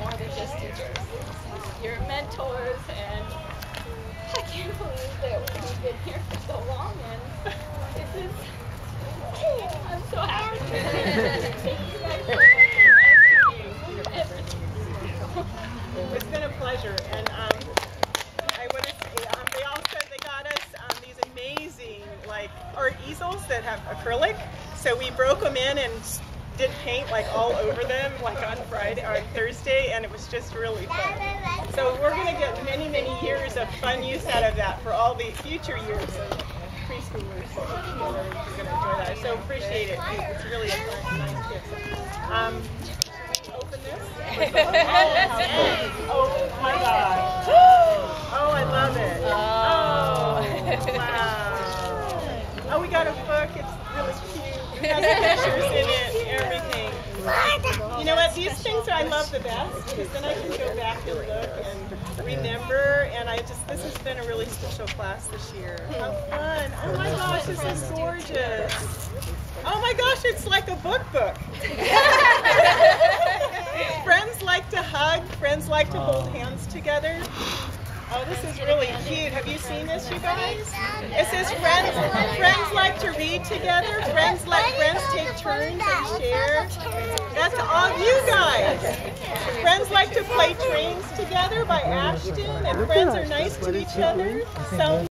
more than just teachers. You're mentors, and I can't believe that we've been here for so long, and this is, I'm so happy. It's been a pleasure, and um, I say, um, they also they got us um, these amazing like art easels that have acrylic. So we broke them in and did paint like all over them, like on Friday or Thursday, and it was just really fun. So we're gonna get many many years of fun use out of that for all the future years of preschoolers. So we're gonna enjoy that. So appreciate it. It's really a fun, nice gift. Um, open this? Oh my gosh. Oh, I love it. Oh, wow. Oh, we got a book. It's really cute. It has pictures in it, everything. You know what? These things I love the best because then I can go back and look and remember. And I just, this has been a really special class this year. How fun. Oh my gosh, this is gorgeous. Oh my gosh, it's like a book book. friends like to hug, friends like to hold hands together. Oh, this is really cute. Have you seen this, you guys? It says friends friends like to read together, friends let friends take turns and share. That's all you guys. Friends like to play trains together by Ashton, and friends are nice to each other. So